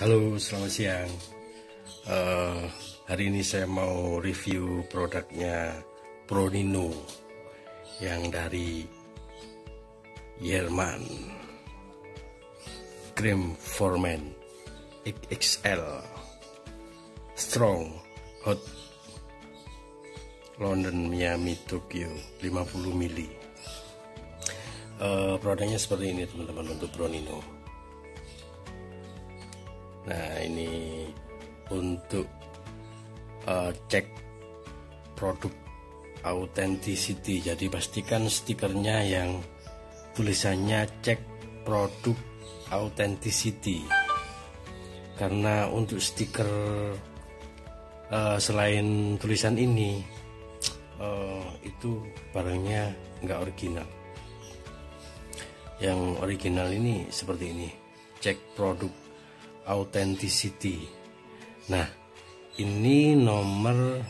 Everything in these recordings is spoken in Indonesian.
Halo, selamat siang. Uh, hari ini saya mau review produknya Pronino yang dari Jerman. Cream for Men XXL Strong Hot London Miami Tokyo 50 mili. Uh, produknya seperti ini teman-teman untuk Pronino nah ini untuk uh, cek produk authenticity jadi pastikan stikernya yang tulisannya cek produk authenticity karena untuk stiker uh, selain tulisan ini uh, itu barangnya nggak original. Yang original ini seperti ini. Cek produk authenticity. Nah, ini nomor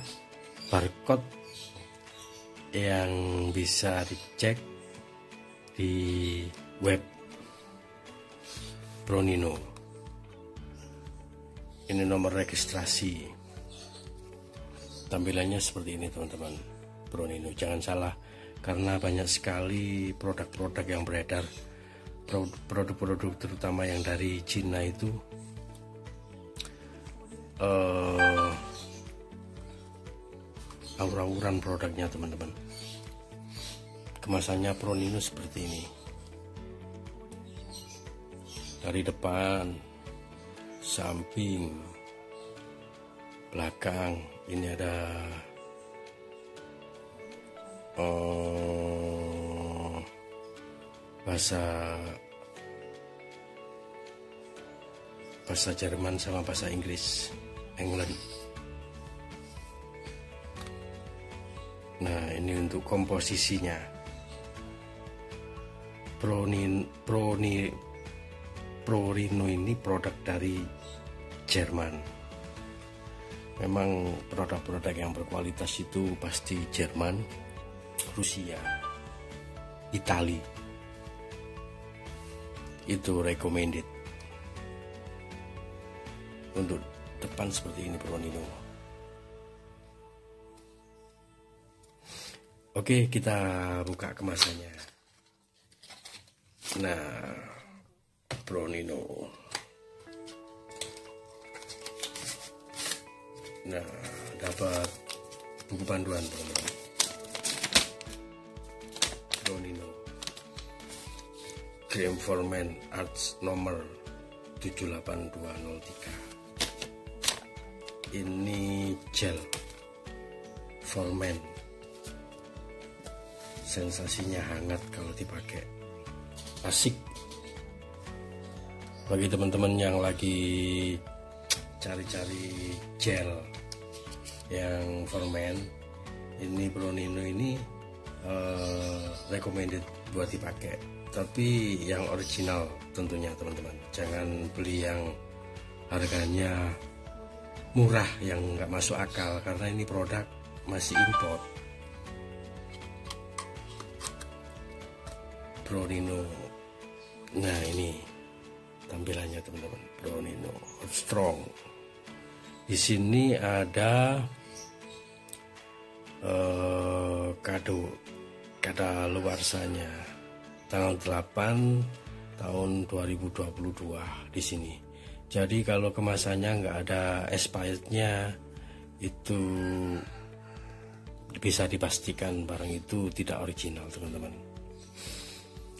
barcode yang bisa dicek di web Bronino. Ini nomor registrasi. Tampilannya seperti ini teman-teman. Bronino, jangan salah karena banyak sekali produk-produk yang beredar produk-produk terutama yang dari Cina itu uh, aura-auran produknya teman-teman. Kemasannya Pronino seperti ini. Dari depan samping belakang ini ada uh, bahasa bahasa Jerman sama bahasa Inggris England. Nah ini untuk komposisinya. Pronin Proni Prorino ini produk dari Jerman. Memang produk-produk yang berkualitas itu pasti Jerman Rusia Italia itu recommended. Untuk depan seperti ini Purwonino Oke kita buka kemasannya. Nah Pronino Nah dapat buku panduan teman-teman Game for Men Arts nomor 78203 ini gel for men. Sensasinya hangat kalau dipakai. Asik. Bagi teman-teman yang lagi cari-cari gel yang for men ini Bronino ini uh, recommended buat dipakai tapi yang original tentunya teman-teman. Jangan beli yang harganya murah yang nggak masuk akal. Karena ini produk masih import. Bronino nah ini tampilannya teman-teman. Bronino strong di sini ada uh, kado kata luarsanya tanggal 8 tahun 2022 di sini jadi kalau kemasannya nggak ada expirednya itu bisa dipastikan barang itu tidak original teman-teman.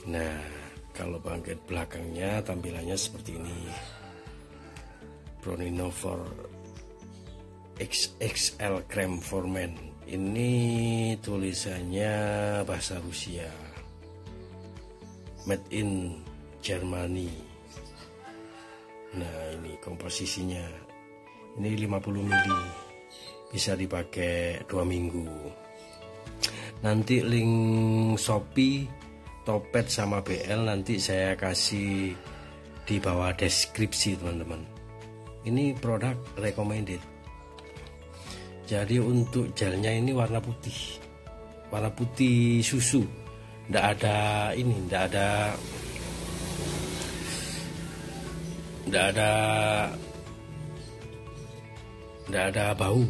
Nah kalau bangkit belakangnya tampilannya seperti ini. Bronino for XXL Cream for Men. Ini tulisannya bahasa Rusia. Made in Germany. Nah ini komposisinya. Ini 50 mili. Bisa dipakai dua minggu. Nanti link Shopee Topet sama BL nanti saya kasih di bawah deskripsi teman-teman. Ini produk recommended. Jadi untuk gelnya ini warna putih. Warna putih susu tidak ada ini tidak ada tidak ada tidak ada bau.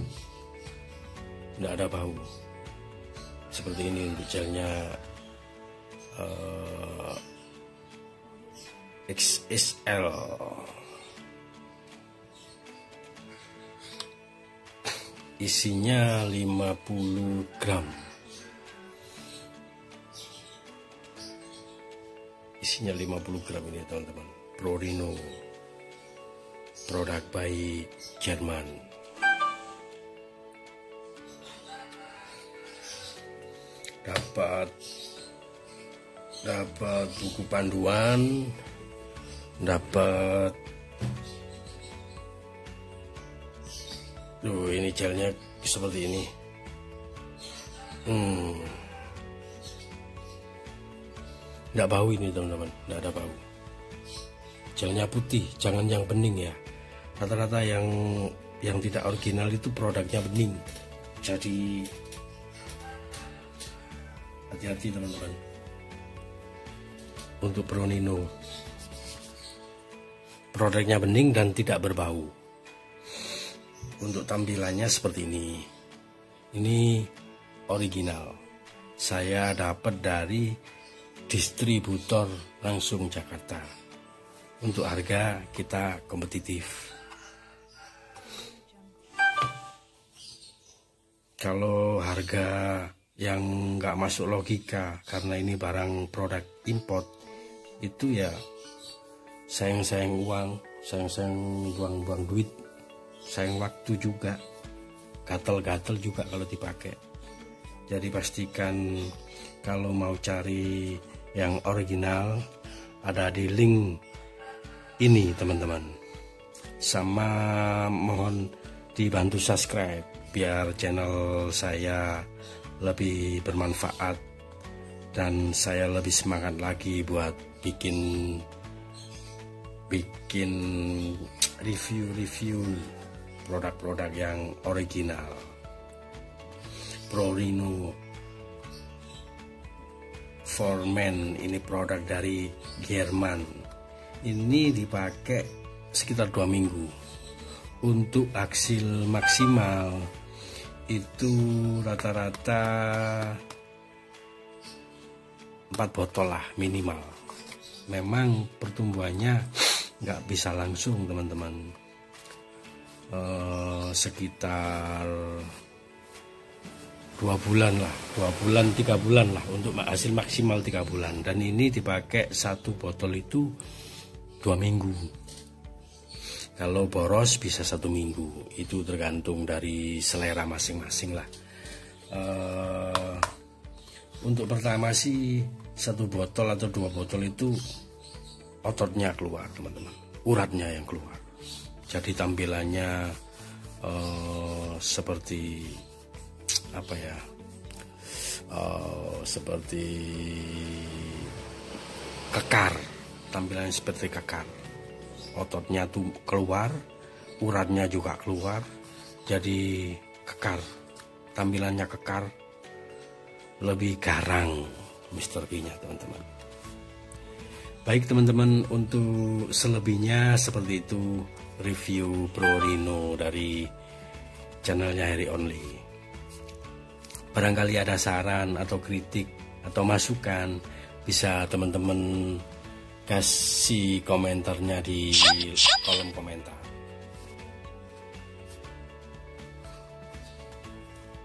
Tidak ada bau. Seperti ini untuk gelnya uh, eh, XSL isinya 50 gram isinya 50 gram ini teman-teman. Prorino produk bayi Jerman. Dapat dapat buku panduan dapat Tuh ini gelnya seperti ini. Hmm nggak bau ini teman-teman. Nggak ada bau. Gelnya putih jangan yang bening ya. Rata-rata yang yang tidak original itu produknya bening. Jadi hati-hati teman-teman. Untuk Bronino produknya bening dan tidak berbau. Untuk tampilannya seperti ini. Ini original. Saya dapat dari distributor langsung Jakarta. Untuk harga kita kompetitif. Kalau harga yang nggak masuk logika karena ini barang produk import itu ya sayang-sayang uang sayang-sayang buang-buang duit sayang waktu juga gatel-gatel juga kalau dipakai. Jadi pastikan kalau mau cari yang original ada di link ini teman-teman. Sama mohon dibantu subscribe biar channel saya lebih bermanfaat dan saya lebih semangat lagi buat bikin bikin review-review produk-produk yang original. Prorino for men. Ini produk dari Jerman. Ini dipakai sekitar dua minggu. Untuk hasil maksimal itu rata-rata 4 botol lah minimal. Memang pertumbuhannya nggak bisa langsung teman-teman. Eh, sekitar dua bulan lah dua bulan tiga bulan lah untuk hasil maksimal tiga bulan dan ini dipakai satu botol itu dua minggu kalau boros bisa satu minggu, itu tergantung dari selera masing-masing lah. Uh, untuk pertama sih satu botol atau dua botol itu ototnya keluar teman-teman, uratnya yang keluar. Jadi tampilannya uh, seperti apa ya? Uh, seperti kekar, tampilannya seperti kekar ototnya tuh keluar uratnya juga keluar jadi kekar tampilannya kekar lebih garang P nya teman-teman baik teman-teman untuk selebihnya seperti itu review Pro Rino dari channelnya Harry Only barangkali ada saran atau kritik atau masukan bisa teman-teman kasih komentarnya di kolom komentar.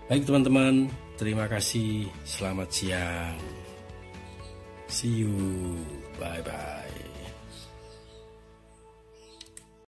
Baik teman-teman, terima kasih. Selamat siang. See you. Bye bye.